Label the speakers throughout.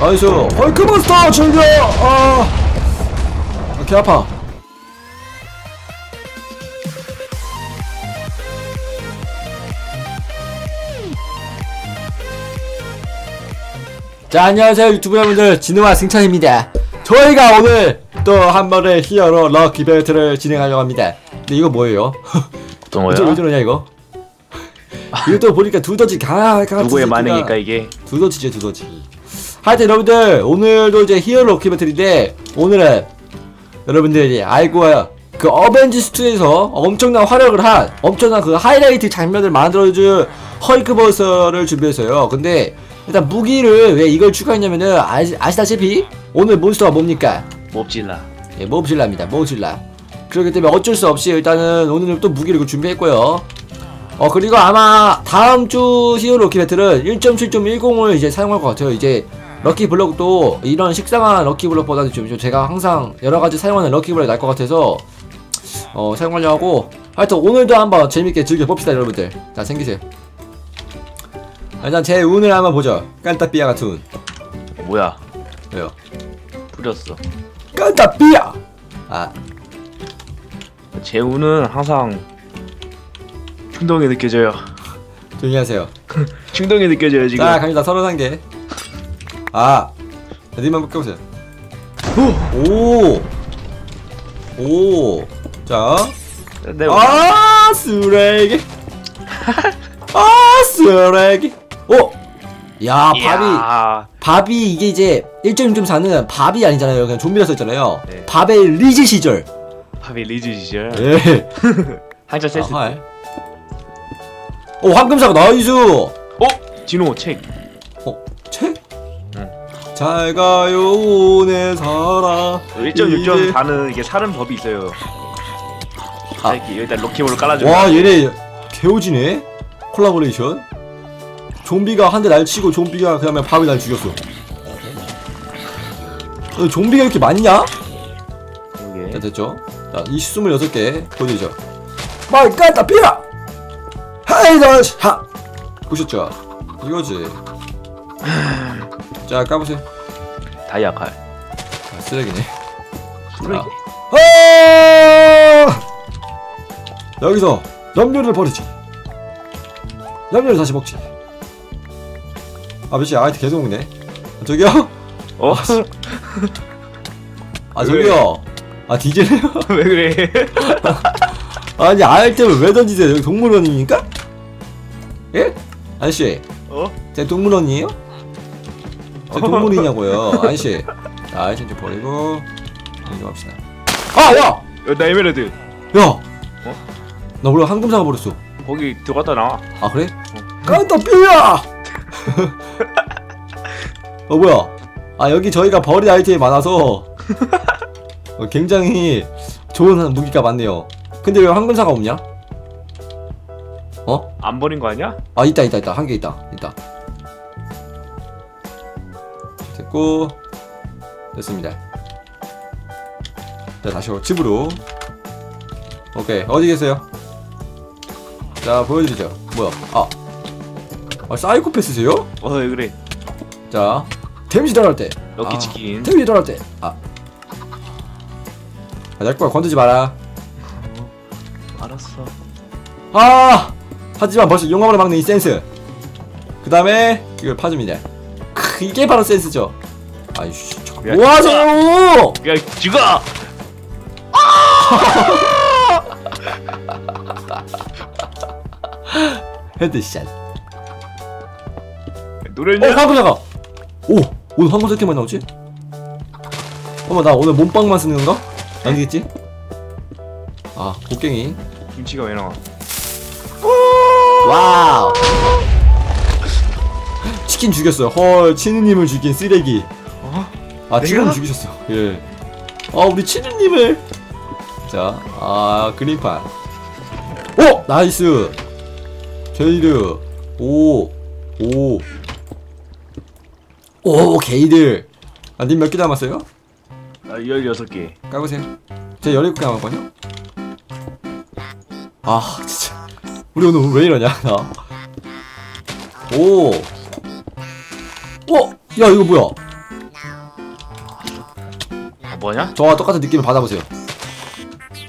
Speaker 1: nice. 헐크버스터 즐겨 아, 아, 개 아파. 자 안녕하세요 유튜브 여러분들. 진호와 승찬입니다. 저희가 오늘 또 한 번의 hero lucky battle을 진행하려고 합니다. 근데 이거 뭐예요?
Speaker 2: 어떤
Speaker 1: 왜,
Speaker 2: 거야?
Speaker 1: 왜 저러냐 이거? 이거 또 보니까 두더지 가, 가
Speaker 2: 누구의 만행일까 이게?
Speaker 1: 두더지죠 두더지 하여튼 여러분들 오늘도 이제 히어로 배틀인데 오늘은 여러분들이 알고 그 어벤지스2에서 엄청난 활약을 한 엄청난 그 하이라이트 장면을 만들어줄 헐크버스를 준비했어요 근데 일단 무기를 왜 이걸 추가했냐면은 아시, 아시다시피 오늘 몬스터가 뭡니까?
Speaker 2: 몹질라.
Speaker 1: 예, 모질라입니다. 모질라. 그렇기 때문에 어쩔 수 없이 일단은 오늘은 또 무기를 준비했고요. 어 그리고 아마 다음 주 hero lucky battle은 1.7.10을 이제 사용할 것 같아요. 이제 lucky block도 이런 식상한 lucky block보다는 좀, 좀 제가 항상 여러 가지 사용하는 lucky block이 날 것 같아서 어 사용하려고 하고 하여튼 오늘도 한번 재밌게 즐겨 봅시다 여러분들. 자 생기세요. 일단 제 운을 한번 보죠. 깐따삐아 같은 운.
Speaker 2: 뭐야?
Speaker 1: 왜요?
Speaker 2: 뿌렸어.
Speaker 1: 깐따삐아. 아
Speaker 2: 재우는 항상 충동이 느껴져요.
Speaker 1: 조용히 하세요.
Speaker 2: 충동이 느껴져요 지금.
Speaker 1: 자 갑니다 서른 단계 아 어디만 바꿔보세요. 오 오 자.
Speaker 2: 네,
Speaker 1: 아 쓰레기. 아 쓰레기. 오 야 밥이
Speaker 2: 이야.
Speaker 1: 밥이 이게 이제 1.6.4는 밥이 아니잖아요. 그냥 좀비라 써있잖아요.
Speaker 2: 네.
Speaker 1: 밥의 리즈 시절.
Speaker 2: 밥이 리즈 시절.
Speaker 1: 예.
Speaker 2: 한자 셌을 때.
Speaker 1: 아하 오 황금사과 나이스!
Speaker 2: 어? 진호 책.
Speaker 1: 어 책?
Speaker 2: 응.
Speaker 1: 잘 가요 내 사랑
Speaker 2: 1.6.4는 이게 사는 법이 있어요.
Speaker 1: 아.
Speaker 2: 일단 럭키볼을 깔아줘.
Speaker 1: 와 얘네 개오지네 콜라보레이션 좀비가 한 대 날 치고 좀비가 그 다음에 밥이 날 죽였어 어, 좀비가 이렇게 많냐? 자 됐죠 자 이 26개 보여드리죠 마이 깐다 피라 하이더시 하 보셨죠? 이거지 자 까보세요
Speaker 2: 다이아 칼.
Speaker 1: 아, 쓰레기네
Speaker 2: 쓰레기.
Speaker 1: 아! 여기서 염료를 버리지. 염료를 다시 먹지. 아, 미치 아이트 계속 먹네. 저기요?
Speaker 2: 어?
Speaker 1: 아, 저기요. 아, 디젤이요?
Speaker 2: 왜 그래?
Speaker 1: 아니, 아이템을 왜 던지세요? 여기 동물원입니까? 예? 아저씨,
Speaker 2: 어?
Speaker 1: 제 동물원이에요? 제 동물이냐고요, 아저씨. 자, 아이템 좀 버리고, 이거 합시다. 아, 야!
Speaker 2: 어, 나 에메랄드.
Speaker 1: 야! 나 원래 황금사가 버렸어.
Speaker 2: 거기 들어갔다 나와.
Speaker 1: 아 그래? 깐다 삐야! 어 뭐야? 아 여기 저희가 버린 아이템이 많아서 어, 굉장히 좋은 무기가 많네요. 근데 왜 황금사가 없냐? 어?
Speaker 2: 안 버린 거 아니야?
Speaker 1: 아 있다 있다 있다 한 개 있다 있다. 됐고 됐습니다. 자 다시 집으로. 오케이 어디 계세요? 자 보여드리죠. 뭐야? 아, 아 사이코패스세요?
Speaker 2: 어, 왜 그래?
Speaker 1: 자 데미지 들어갈 때.
Speaker 2: lucky
Speaker 1: 아,
Speaker 2: 치킨.
Speaker 1: 데미지 들어갈 때. 아. 아, 내 거야 건드지 마라.
Speaker 2: 알았어.
Speaker 1: 아! 하지만 벌써 용암으로 막는 이 센스. 그 다음에 이걸 파줍니다. 크, 이게 바로 센스죠. 아이씨,
Speaker 2: 야,
Speaker 1: 뭐 하세요?
Speaker 2: 야, 죽어!
Speaker 1: headshot.
Speaker 2: 노래냐?
Speaker 1: 어, 황금사과. 오, 오늘 이렇게 많이 나오지? 어머, 나 오늘 몸빵만 쓰는 건가? 아니겠지? 아, 곡괭이.
Speaker 2: 김치가 왜 나와?
Speaker 1: wow. 치킨 죽였어요. 헐, 치느님을 죽인 쓰레기.
Speaker 2: 어?
Speaker 1: 아, 치킨? 죽이셨어. 예. 아, 우리 치느님을. 자, 아, 그린판. 오! nice. 게이드. 오. 오. 오, 게이드. 아, 님 몇 개 남았어요?
Speaker 2: 나 16개.
Speaker 1: 까보세요. 제 17개 남았거든요? 아, 진짜. 우리 오늘 왜 이러냐, 나. 오. 어? 야, 이거 뭐야?
Speaker 2: 뭐냐?
Speaker 1: 저와 똑같은 느낌을 받아보세요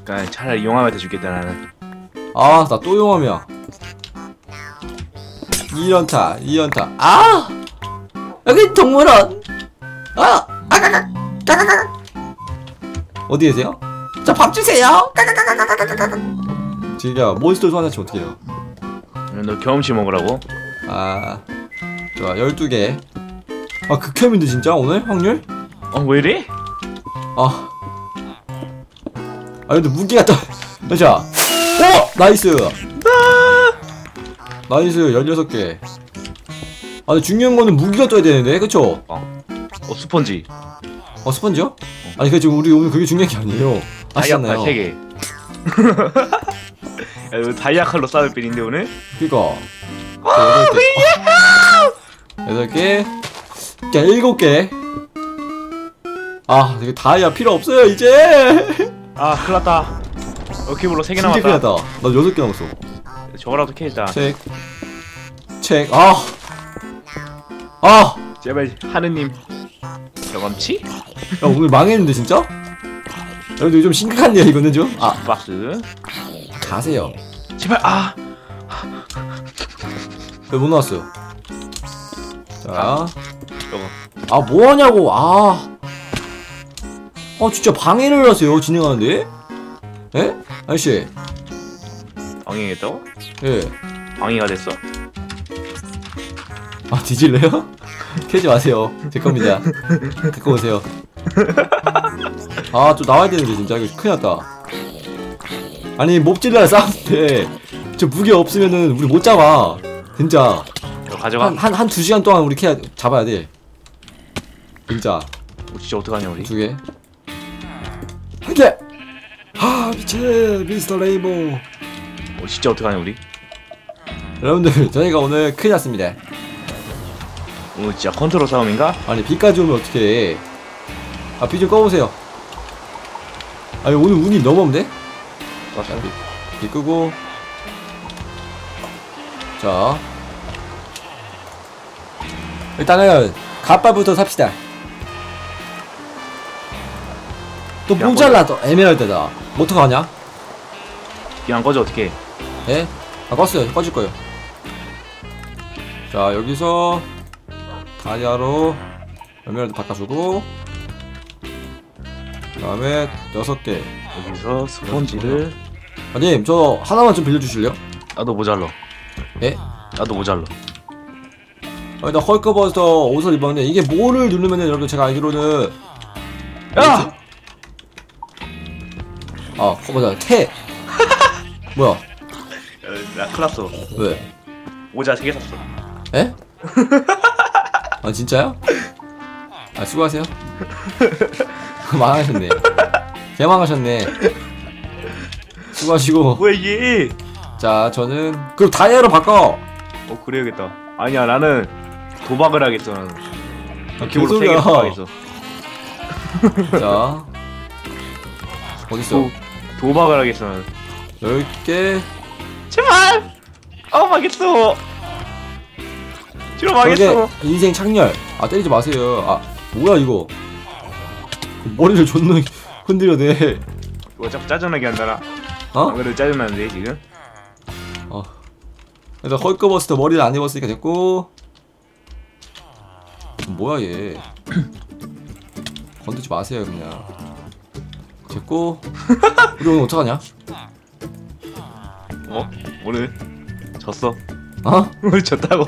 Speaker 2: 그러니까 차라리 용암한테 죽겠다 나는.
Speaker 1: 아 나 또 용암이야 2연타 2연타 아 여기 동물원 아 아가가 가가가 어디 계세요? 저 밥 주세요 지금 몬스터 소환하시면 어떻게 해요?
Speaker 2: 너 경험치 먹으라고?
Speaker 1: 아 좋아 12개 아 극혐인데 진짜 오늘 확률?
Speaker 2: 어 왜 이래?
Speaker 1: 아. 아, 근데 무기가 또. 자. 어! nice! nice, 16개. 아, 근데 중요한 거는 무기가 떠야 되는데, 그쵸?
Speaker 2: 어 스펀지.
Speaker 1: 어, 스펀지요? 아니, 그 지금 우리 오늘 그게 중요한 게 아니에요. 아시잖아요.
Speaker 2: 다이아 3개. 야, 이거 다이아 칼로 싸울 빌인데 오늘?
Speaker 1: 그니까. 여덟 개. 자, 일곱 개. 아, 이거 다이아 필요 없어요, 이제!
Speaker 2: 아 큰일 났다. 어케이블로 3개
Speaker 1: 진짜
Speaker 2: 남았다.
Speaker 1: 큰일 났다. 나 여섯 개 남았어.
Speaker 2: 저거라도 캐자.
Speaker 1: 책. 책. 아! 아!
Speaker 2: 제발 하느님 경험치?
Speaker 1: 야 오늘 망했는데 진짜? 여러분들 좀 심각한데요 이거는 좀? 아
Speaker 2: 박스.
Speaker 1: 가세요
Speaker 2: 제발 아
Speaker 1: 왜 못 나왔어요? 자,
Speaker 2: 저거.
Speaker 1: 아 뭐하냐고 아, 아 진짜 방해를 하세요 진행하는데? 에? 아저씨,
Speaker 2: 방해했다고?
Speaker 1: 예,
Speaker 2: 방해가 됐어?
Speaker 1: 아 뒤질래요? 캐지 마세요 제 겁니다 갖고 오세요 아 좀 나와야 되는데 진짜 이거 큰일 났다 아니 몹질러 싸우는데 저 무기 없으면은 우리 못 잡아 진짜
Speaker 2: 가져가.
Speaker 1: 한한한두 시간 동안 우리 캐 잡아야 돼. 진짜
Speaker 2: 어, 진짜 어떡하냐 우리?
Speaker 1: 두 개. 한 개. 아 미친 미스터 레이보.
Speaker 2: 어, 진짜 어떡하냐 우리?
Speaker 1: 여러분들 저희가 오늘 큰일 났습니다.
Speaker 2: 오늘 진짜 컨트롤 싸움인가?
Speaker 1: 아니 비까지 오면 어떻게? 아비 좀 꺼보세요. 아니 오늘 운이 너무 없네.
Speaker 2: 맞아.
Speaker 1: 비 끄고. 자. 일단은 갑바부터 삽시다. 또
Speaker 2: 야,
Speaker 1: 모자라 또 에메랄드다. 뭐 어떡하냐?
Speaker 2: 그냥 꺼져 어떻게?
Speaker 1: 예? 아 껐어요. 꺼질 거예요. 자 여기서 다이아로 에메랄드 바꿔주고 그다음에 여섯 개.
Speaker 2: 여기서 스펀지를
Speaker 1: 아님 저 하나만 좀 빌려주실래요?
Speaker 2: 나도 모자라.
Speaker 1: 예?
Speaker 2: 나도 모자라.
Speaker 1: 아, 나 헐크버스터 옷을 입었는데 이게 뭐를 누르면은 여러분 제가 알기로는
Speaker 2: 야!
Speaker 1: 아 맞아 태 뭐야
Speaker 2: 야, 나 클났어.
Speaker 1: 왜?
Speaker 2: 모자 3개 샀어.
Speaker 1: 에? 아 진짜요? 아 수고하세요 망하셨네 개망하셨네 수고하시고
Speaker 2: 뭐야 이게?
Speaker 1: 자 저는 그럼 다이아로 바꿔
Speaker 2: 어 그래야겠다. 아니야 나는 도박을 하겠어 나는.
Speaker 1: 아,
Speaker 2: 3개
Speaker 1: 개소리야.
Speaker 2: 도박하겠어.
Speaker 1: 자 어딨어
Speaker 2: 도, 도박을 하겠어 나는.
Speaker 1: 10개
Speaker 2: 제발! 아 망했어. 싫어
Speaker 1: 저게
Speaker 2: 망했어.
Speaker 1: 인생 창렬 아 때리지 마세요 아 뭐야 이거 머리를 존나 흔들어대
Speaker 2: 이거 자꾸 짜증나게 한다나.
Speaker 1: 어?
Speaker 2: 안 그래도 짜증나는데 지금?
Speaker 1: 일단 헐크버스터 머리를 안 입었으니까 됐고 뭐야 얘 건들지 마세요 그냥 됐고 우리 오늘 어떡하냐
Speaker 2: 어? 오늘 졌어.
Speaker 1: 어?
Speaker 2: 오늘 졌다고.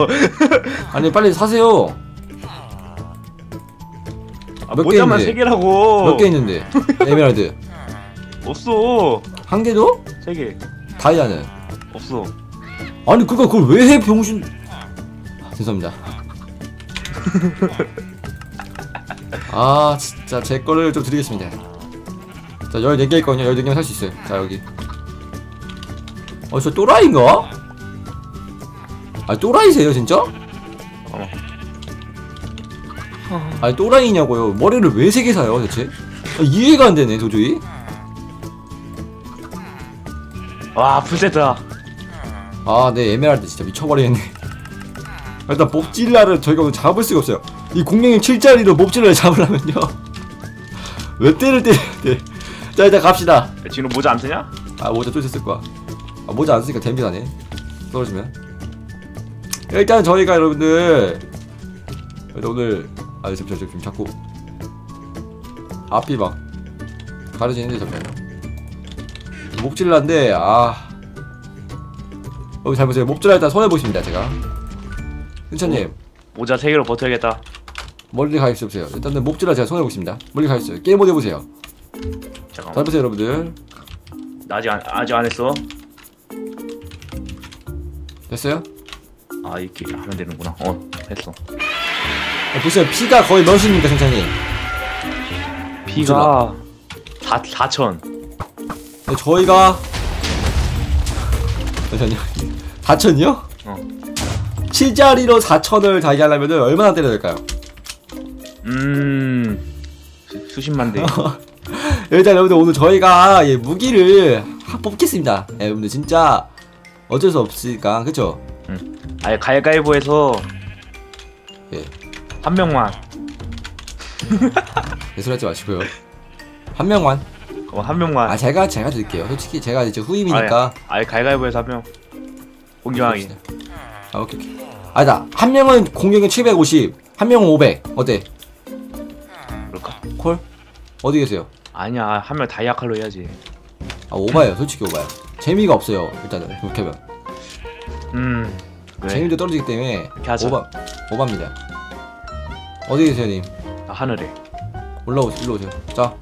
Speaker 1: 아니 빨리 사세요
Speaker 2: 아,
Speaker 1: 몇
Speaker 2: 모자만 개3 개라고.
Speaker 1: 몇 개 있는데 에메랄드
Speaker 2: 없어.
Speaker 1: 한 개도?
Speaker 2: 3개.
Speaker 1: 다이아는
Speaker 2: 없어.
Speaker 1: 아니 그니까 그걸 왜 해 병신 아, 죄송합니다 아 진짜 제 거를 좀 드리겠습니다 자 14개 있거든요 14개면 살 수 있어요 자 여기 어저 또라이인가? 아 또라이세요 진짜?
Speaker 2: 어.
Speaker 1: 아니 또라이냐고요 머리를 왜 세 개 사요 대체? 아, 이해가 안 되네 도저히
Speaker 2: 와 풀세트다.
Speaker 1: 아, 네, 에메랄드 진짜 미쳐버리겠네. 일단 몹질라를 저희가 오늘 잡을 수가 없어요. 이 공룡이 7짜리로 몹질라를 잡으려면요. 왜 때를 때려 때. 자 일단 갑시다.
Speaker 2: 야, 진우 모자 안 쓰냐?
Speaker 1: 아 모자 또 있었을 거야. 아 모자 안 쓰니까 댐비 나네. 떨어지면. 일단 저희가 여러분들 일단 오늘 아 잠시만 잠시만 자꾸 앞이 막 가려지는데 잠시만요. 목질란데 아. 여기 잘 보세요. 목질할 때 손해 보십니다 제가. 승찬님.
Speaker 2: 모자 세 개로 버텨야겠다.
Speaker 1: 멀리 가 있어 보세요. 일단은 목질라 제가 손해 보십니다. 멀리 가 있어요. 게임 모드 해보세요. 잘
Speaker 2: 잠깐만.
Speaker 1: 보세요 여러분들
Speaker 2: 나 아직 안, 아직 안 했어. 됐어요? 아 이렇게 하면 되는구나. 어 했어.
Speaker 1: 어, 보세요 피가 거의 몇입니까 승찬님
Speaker 2: 피가 4 4천.
Speaker 1: 네, 저희가 잠시만요 4천이요?
Speaker 2: 어.
Speaker 1: 7자리로 4천을 달게 하려면 얼마나 때려야 될까요?
Speaker 2: 음 수, 수십만 대.
Speaker 1: 일단 여러분들 오늘 저희가 예, 무기를 하- 뽑겠습니다 예, 여러분들 진짜 어쩔 수 없으니까 그쵸?
Speaker 2: 아예 가위가위보에서
Speaker 1: 예.
Speaker 2: 한 명만.
Speaker 1: 예술하지 마시고요 한 명만
Speaker 2: 그럼 한 명만.
Speaker 1: 아 제가 제가 드릴게요 솔직히 제가 이제 후임이니까
Speaker 2: 아예 가위가위보에서 한 명. 공정하게.
Speaker 1: 아 오케이 오케이 아니다 한 명은 공격은 750 한 명은 500 어때?
Speaker 2: 그럴까?
Speaker 1: 콜? 어디 계세요?
Speaker 2: 아니야 한 명 다이아칼로 해야지.
Speaker 1: 아 오바예요 솔직히 오바야 재미가 없어요 일단은 그렇게 하면
Speaker 2: 음. 그래.
Speaker 1: 재미도 떨어지기 때문에
Speaker 2: 하자.
Speaker 1: 오바 오바입니다 어디 계세요 님
Speaker 2: 나 하늘에.
Speaker 1: 올라오세요 일로 오세요 자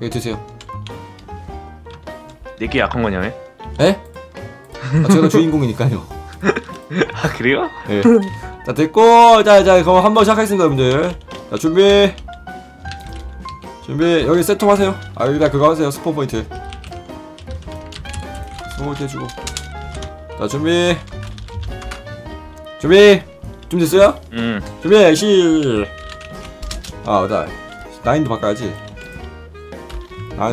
Speaker 1: 여기 드세요
Speaker 2: 내게 약한 거냐 왜?
Speaker 1: 에? 아, 제가 주인공이니까요
Speaker 2: 아 그래요?
Speaker 1: 예. 자 됐고 자자 그럼 한번 시작하겠습니다 여러분들 자 준비 준비 여기 세톰 하세요 아 여기다 그거 하세요 스폰 포인트 스폰 포인트 해주고 자 준비 준비 준비 됐어요?
Speaker 2: 음.
Speaker 1: 준비 시. 아 맞다. 나인도 바꿔야지.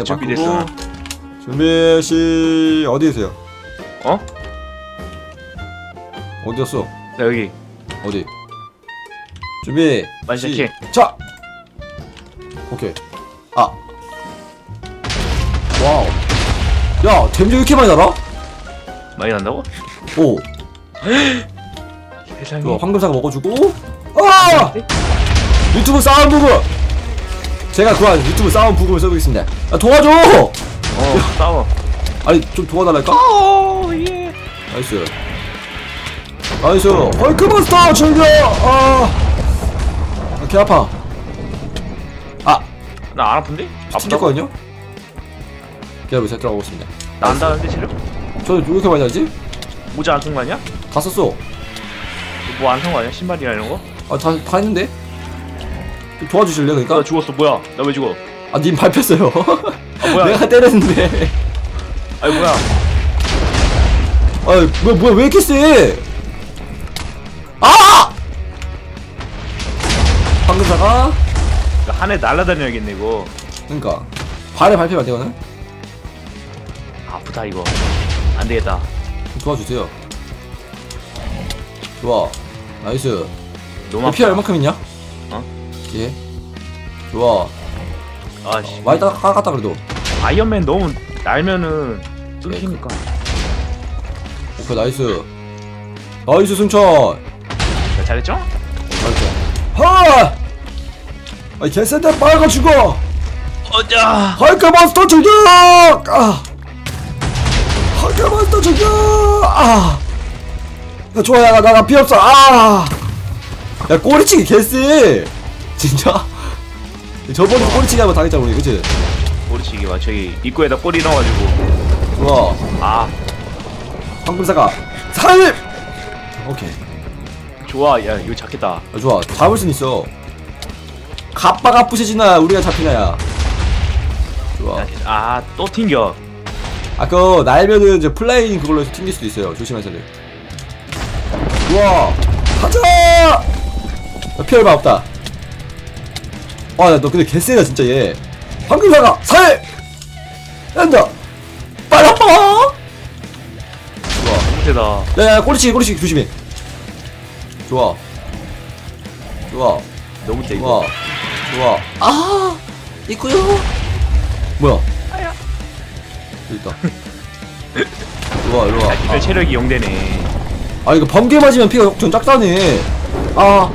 Speaker 2: 준비됐어.
Speaker 1: 바꾸고. 준비 시 어디 계세요?
Speaker 2: 어?
Speaker 1: 어디였어?
Speaker 2: 나 여기.
Speaker 1: 어디? 준비. 자. 오케이. 아. wow. 야 댐지 왜 이렇게 많이 날아?
Speaker 2: 많이 난다고?
Speaker 1: 오.
Speaker 2: 세상에.
Speaker 1: 이거 황금상 먹어주고. 아! 유튜브 싸움 부분. 제가 구한 유튜브 싸움 부분을 써보겠습니다. 아, 도와줘!
Speaker 2: 어 싸워.
Speaker 1: 아니 좀 도와달랄까?
Speaker 2: 오 예.
Speaker 1: 나이스 나이스 헐크 몬스터 즐겨 아, 아, 개 아파 아
Speaker 2: 나 안 아픈데? 아프다고?
Speaker 1: 튕겼거든요? 기다려보세요 들어가고 있습니다
Speaker 2: 나 안다는데 지금?
Speaker 1: 저는 왜 이렇게 많이 나지?
Speaker 2: 모자 안 쓴 거 아니야?
Speaker 1: 다 썼어
Speaker 2: 뭐안산거 아니야? 신발이나 이런 거?
Speaker 1: 아다 다 했는데? 좀 도와주실래요
Speaker 2: 나
Speaker 1: 그니까?
Speaker 2: 죽었어 뭐야? 나 왜 죽어?
Speaker 1: 아님 밟혔어요
Speaker 2: 아 뭐야?
Speaker 1: 내가 때렸는데
Speaker 2: 아니 뭐야?
Speaker 1: 아 뭐야 뭐야 왜 이렇게 세? 아! 황금사가
Speaker 2: 나 하늘 날아다녀야겠네 이거.
Speaker 1: 그니까 발에 밟히면 안 되거든?
Speaker 2: 아프다 이거. 안 되겠다.
Speaker 1: 도와주세요. 좋아. 나이스.
Speaker 2: 너무
Speaker 1: 너피
Speaker 2: 아프다.
Speaker 1: 얼마큼 있냐?
Speaker 2: 어?
Speaker 1: 예. 좋아.
Speaker 2: 아씨.
Speaker 1: 많이 딱 깎았다 그래도.
Speaker 2: 아이언맨 너무 날면은 끊기니까.
Speaker 1: 오케이 나이스. 나이스 승천.
Speaker 2: 나 잘했죠?
Speaker 1: 아이 개센데 빨가 죽어.
Speaker 2: 어자.
Speaker 1: 할크 마스터 저격! 아. 할크 마스터 저격! 아. 야 좋아 야 나 나 피 없어. 아. 야 꼬리치기 개쎄. 진짜. 저번에 꼬리치기 한번 당했잖아 우리 그치?
Speaker 2: 꼬리치기 와 저기 입구에다 꼬리 넣어가지고.
Speaker 1: 좋아.
Speaker 2: 아
Speaker 1: 황금사가 살립! 오케이
Speaker 2: 좋아 야 이거 잡겠다.
Speaker 1: 아, 좋아 잡을 순 있어 갑바가 부셔지나 우리가 잡히나야 좋아.
Speaker 2: 아 또 튕겨.
Speaker 1: 아그 날면은 이제 플라잉 그걸로 해서 튕길 수도 있어요. 조심하셔야 돼 좋아 가자! 나피 얼마 없다. 아너 근데 개쎄다 진짜 얘. 황금사가 살! 엔다! 빨아봐! 좋아
Speaker 2: 못해다.
Speaker 1: 야야 꼬리치기 꼬리치기 조심해. 좋아. 좋아.
Speaker 2: 너무 세 이거.
Speaker 1: 좋아 좋아 아 있구요 뭐야?
Speaker 2: 아야.
Speaker 1: 여기 있다. 일로와, 일로와.
Speaker 2: 야, 아, 체력이 0되네.
Speaker 1: 아, 이거 번개 맞으면 피가 좀 짝다네. 아,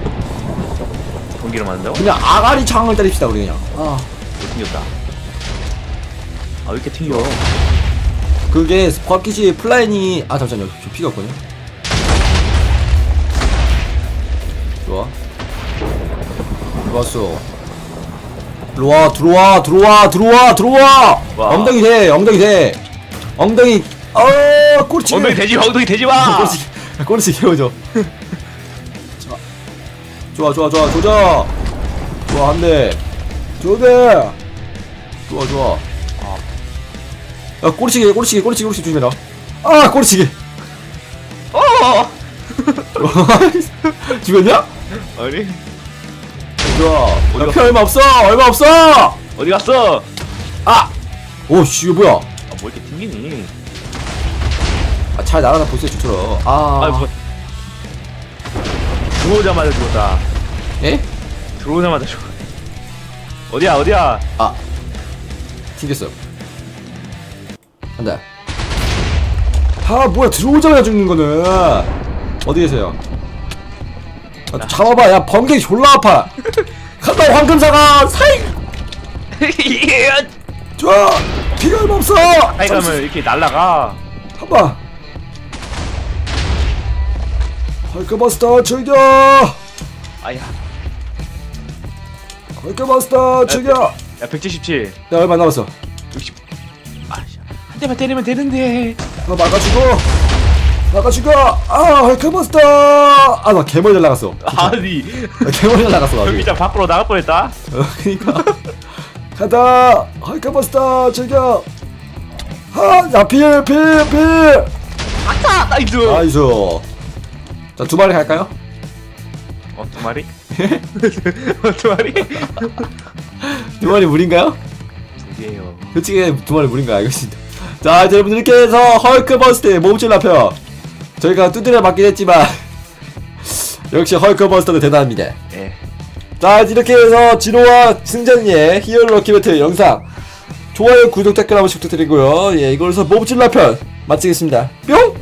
Speaker 2: 공기로 만든다고?
Speaker 1: 그냥 아가리 창을 때립시다, 우리 그냥. 아.
Speaker 2: 왜 튕겼다. 아, 왜 이렇게 튕겨?
Speaker 1: 그게 버킷이 플라인이 아 잠시만요 저 피가 없거든요 좋아 좋았어 들어와 들어와 들어와 들어와 들어와.
Speaker 2: 와.
Speaker 1: 엉덩이 대 엉덩이 대 엉덩이 어 꼬리치기.
Speaker 2: 엉덩이 마, 엉덩이 되지 마!
Speaker 1: 꼬리치기 꼬리치기 자, 좋아 좋아 좋아 도자 좋아 한대. 두대. 좋아 좋아. 야 꼬리치기 꼬리치기 꼬리치기 꼬리치기 조심해라. 아 꼬리치기.
Speaker 2: 어!
Speaker 1: 죽었냐?
Speaker 2: 아니,
Speaker 1: 좋아
Speaker 2: 어디 갔어?
Speaker 1: 피 얼마 없어 얼마 없어
Speaker 2: 어디 갔어?
Speaker 1: 아! 오씨 이거 뭐야
Speaker 2: 아, 뭐 이렇게 튕기니?
Speaker 1: 아, 잘 날아다 보세요 저처럼 아,
Speaker 2: 아, 뭐. 들어오자마자 죽었다.
Speaker 1: 예?
Speaker 2: 들어오자마자 죽었다. 어디야, 어디야?
Speaker 1: 아 튕겼어 한대 아 뭐야 들어오자마자 죽는 거는 어디 계세요 아, 좀 잡아봐 야 번개 졸라 아파 간다 황금사가 사이 좋아 피가 얼마 없어
Speaker 2: 가면 이렇게 날라가.
Speaker 1: 한번 헐크버스터 즐겨
Speaker 2: 아야.
Speaker 1: 헐크버스터 즐겨
Speaker 2: 야, 177.
Speaker 1: 야 얼마 남았어
Speaker 2: 60. 아, 씨. 한 대만 때리면 되는데.
Speaker 1: 어, 막아주고 막아주고 아 헐크버스터 아 나 개머리 날라갔어
Speaker 2: 아니,
Speaker 1: 나 개머리 날라갔어 나
Speaker 2: 경기장 밖으로 나갈 뻔했다.
Speaker 1: 어, 그니까 가다 헐크버스터 즐겨 아야필 필 필
Speaker 2: 아차!
Speaker 1: nice! nice 자 두 마리 갈까요?
Speaker 2: 어, 두 마리? 어, 두 마리?
Speaker 1: 두 마리 무리인가요?
Speaker 2: 두 개요.
Speaker 1: 솔직히 두 마리 알겠습니다 자 이제 여러분들 이렇게 해서 헐크버스터의 몸질 라 편 저희가 두드려 맞긴 했지만 역시 헐크버스터는 대단합니다.
Speaker 2: 예.
Speaker 1: 자 이렇게 해서 진호와 승전이의 히어로 럭키 배틀 영상 좋아요 구독 댓글 한 번씩 부탁드리고요. 예 이걸로서 몸질라 편 마치겠습니다. 뿅